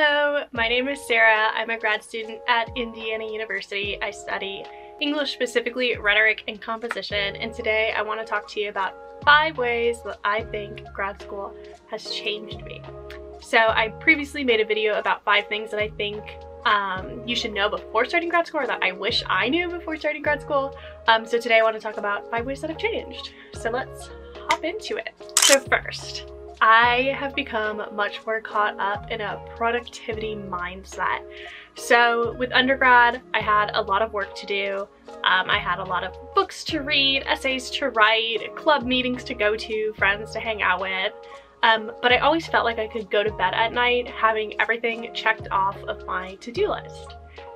Hello, my name is Sarah. I'm a grad student at Indiana University. I study English, specifically rhetoric and composition, and today I want to talk to you about five ways that I think grad school has changed me. So I previously made a video about five things that I think um, you should know before starting grad school or that I wish I knew before starting grad school. Um, so today I want to talk about five ways that have changed. So let's hop into it. So first, I have become much more caught up in a productivity mindset. So with undergrad, I had a lot of work to do. Um, I had a lot of books to read, essays to write, club meetings to go to, friends to hang out with. Um, but I always felt like I could go to bed at night having everything checked off of my to-do list.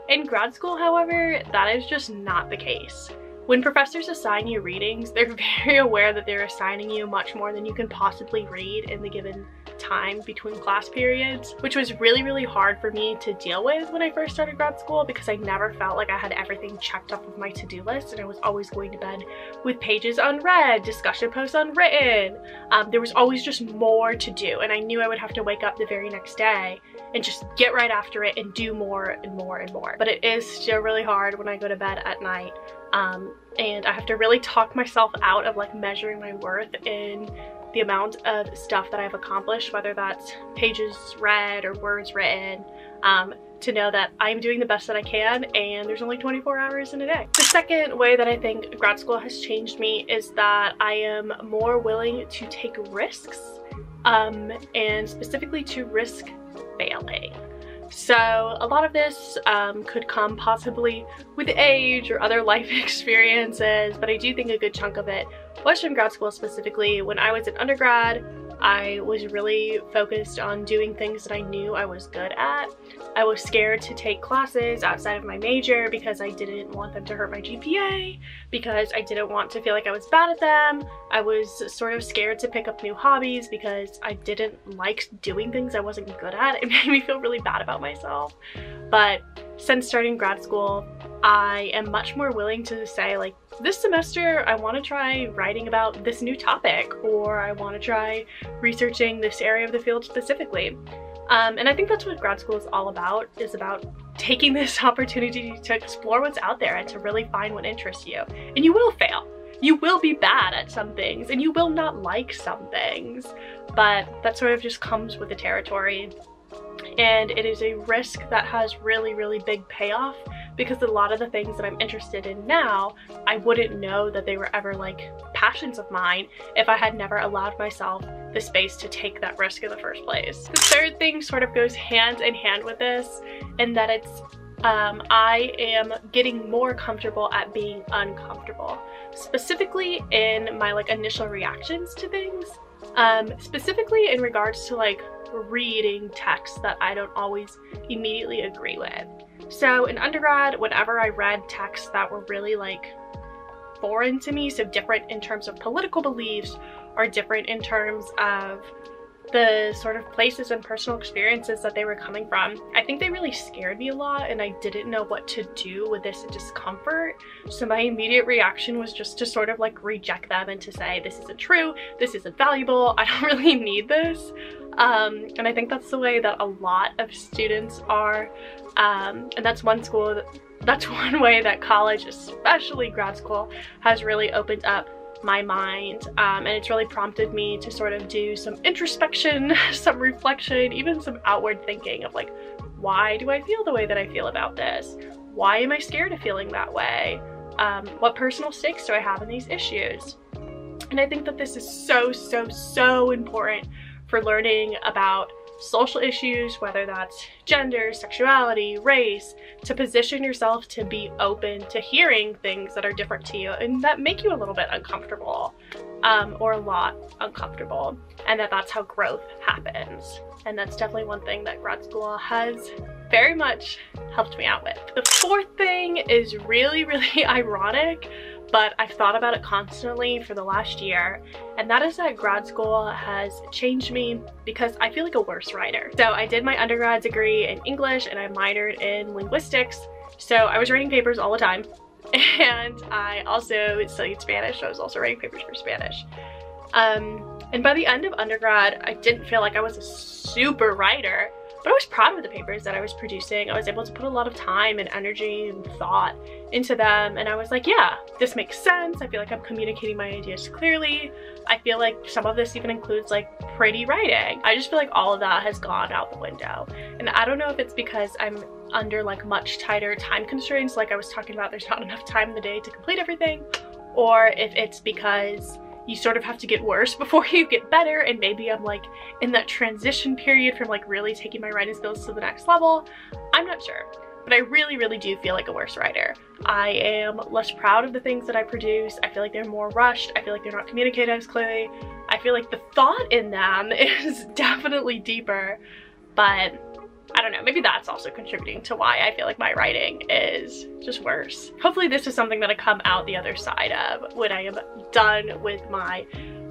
In grad school, however, that is just not the case. When professors assign you readings, they're very aware that they're assigning you much more than you can possibly read in the given time between class periods, which was really, really hard for me to deal with when I first started grad school because I never felt like I had everything checked off of my to-do list and I was always going to bed with pages unread, discussion posts unwritten. Um, there was always just more to do and I knew I would have to wake up the very next day and just get right after it and do more and more and more. But it is still really hard when I go to bed at night um, and I have to really talk myself out of like measuring my worth in the amount of stuff that I've accomplished, whether that's pages read or words written, um, to know that I'm doing the best that I can and there's only 24 hours in a day. The second way that I think grad school has changed me is that I am more willing to take risks um, and specifically to risk failing. So a lot of this um, could come possibly with age or other life experiences, but I do think a good chunk of it was from grad school specifically. When I was in undergrad, I was really focused on doing things that I knew I was good at. I was scared to take classes outside of my major because I didn't want them to hurt my GPA, because I didn't want to feel like I was bad at them. I was sort of scared to pick up new hobbies because I didn't like doing things I wasn't good at. It made me feel really bad about myself. But since starting grad school, I am much more willing to say like, this semester I want to try writing about this new topic or I want to try researching this area of the field specifically. Um, and I think that's what grad school is all about, is about taking this opportunity to explore what's out there and to really find what interests you. And you will fail. You will be bad at some things and you will not like some things, but that sort of just comes with the territory. And it is a risk that has really, really big payoff because a lot of the things that I'm interested in now, I wouldn't know that they were ever like passions of mine if I had never allowed myself the space to take that risk in the first place. The third thing sort of goes hand in hand with this in that it's um, I am getting more comfortable at being uncomfortable, specifically in my like initial reactions to things, um, specifically in regards to like reading texts that I don't always immediately agree with. So in undergrad, whenever I read texts that were really like foreign to me, so different in terms of political beliefs or different in terms of the sort of places and personal experiences that they were coming from. I think they really scared me a lot and I didn't know what to do with this discomfort. So my immediate reaction was just to sort of like reject them and to say, this isn't true, this isn't valuable, I don't really need this. Um, and I think that's the way that a lot of students are. Um, and that's one school, that, that's one way that college, especially grad school, has really opened up my mind um, and it's really prompted me to sort of do some introspection, some reflection, even some outward thinking of like, why do I feel the way that I feel about this? Why am I scared of feeling that way? Um, what personal stakes do I have in these issues? And I think that this is so, so, so important for learning about social issues, whether that's gender, sexuality, race, to position yourself to be open to hearing things that are different to you and that make you a little bit uncomfortable um, or a lot uncomfortable and that that's how growth happens. And that's definitely one thing that grad school has very much helped me out with. The fourth thing is really, really ironic, but I've thought about it constantly for the last year, and that is that grad school has changed me because I feel like a worse writer. So I did my undergrad degree in English and I minored in linguistics, so I was writing papers all the time, and I also studied Spanish, so I was also writing papers for Spanish. Um, and by the end of undergrad, I didn't feel like I was a super writer, but I was proud of the papers that I was producing. I was able to put a lot of time and energy and thought into them and I was like, yeah, this makes sense. I feel like I'm communicating my ideas clearly. I feel like some of this even includes like pretty writing. I just feel like all of that has gone out the window. And I don't know if it's because I'm under like much tighter time constraints like I was talking about there's not enough time in the day to complete everything or if it's because you sort of have to get worse before you get better and maybe I'm like in that transition period from like really taking my writing skills to the next level. I'm not sure, but I really, really do feel like a worse writer. I am less proud of the things that I produce. I feel like they're more rushed. I feel like they're not communicated as clearly. I feel like the thought in them is definitely deeper, but I don't know, maybe that's also contributing to why I feel like my writing is just worse. Hopefully this is something that I come out the other side of when I am done with my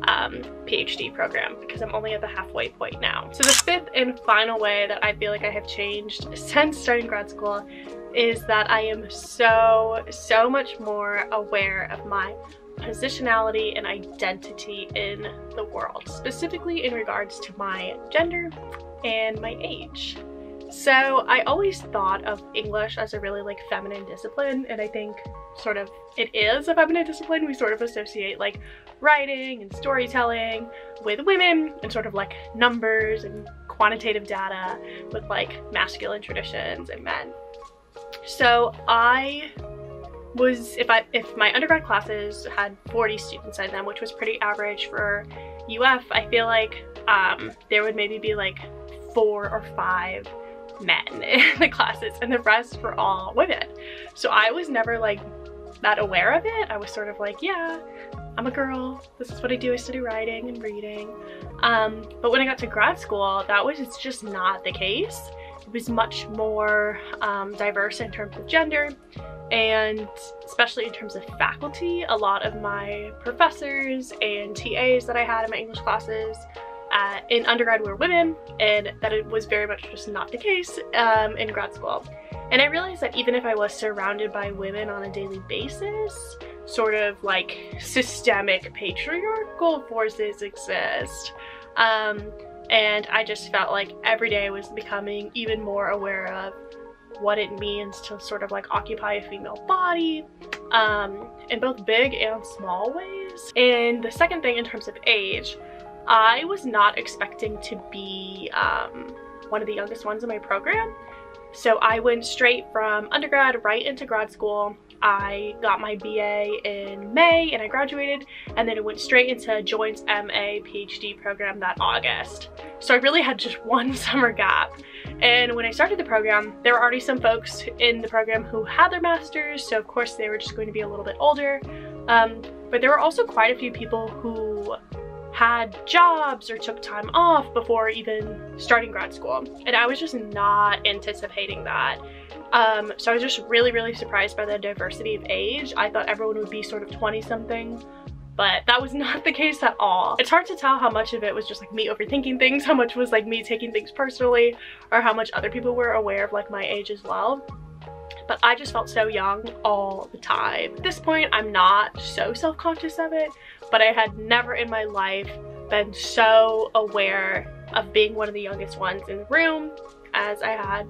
um, PhD program because I'm only at the halfway point now. So the fifth and final way that I feel like I have changed since starting grad school is that I am so, so much more aware of my positionality and identity in the world, specifically in regards to my gender and my age. So I always thought of English as a really like feminine discipline and I think sort of it is a feminine discipline. We sort of associate like writing and storytelling with women and sort of like numbers and quantitative data with like masculine traditions and men. So I was if I if my undergrad classes had 40 students in them, which was pretty average for UF, I feel like um, there would maybe be like four or five men in the classes and the rest were all women. So I was never like that aware of it. I was sort of like, yeah, I'm a girl. This is what I do. I study writing and reading. Um, but when I got to grad school, that was it's just not the case. It was much more um, diverse in terms of gender and especially in terms of faculty. A lot of my professors and TAs that I had in my English classes uh, in undergrad were women and that it was very much just not the case um, in grad school. And I realized that even if I was surrounded by women on a daily basis, sort of like systemic patriarchal forces exist. Um, and I just felt like every day I was becoming even more aware of what it means to sort of like occupy a female body um, in both big and small ways. And the second thing in terms of age, I was not expecting to be um, one of the youngest ones in my program. So I went straight from undergrad right into grad school. I got my BA in May and I graduated and then it went straight into Joint's MA PhD program that August. So I really had just one summer gap. And when I started the program, there were already some folks in the program who had their masters, so of course they were just going to be a little bit older. Um, but there were also quite a few people who had jobs or took time off before even starting grad school. And I was just not anticipating that. Um, so I was just really, really surprised by the diversity of age. I thought everyone would be sort of 20 something, but that was not the case at all. It's hard to tell how much of it was just like me overthinking things, how much was like me taking things personally, or how much other people were aware of like my age as well but I just felt so young all the time. At this point, I'm not so self-conscious of it, but I had never in my life been so aware of being one of the youngest ones in the room as I had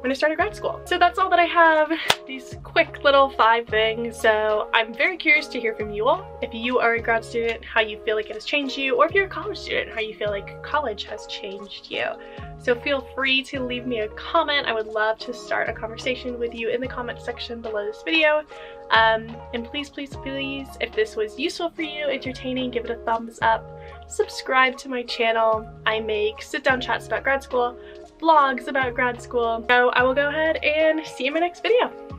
when I started grad school. So that's all that I have, these quick little five things. So I'm very curious to hear from you all. If you are a grad student, how you feel like it has changed you, or if you're a college student, how you feel like college has changed you. So feel free to leave me a comment. I would love to start a conversation with you in the comment section below this video. Um, and please, please, please, if this was useful for you, entertaining, give it a thumbs up. Subscribe to my channel. I make sit-down chats about grad school, vlogs about grad school. So I will go ahead and see you in my next video.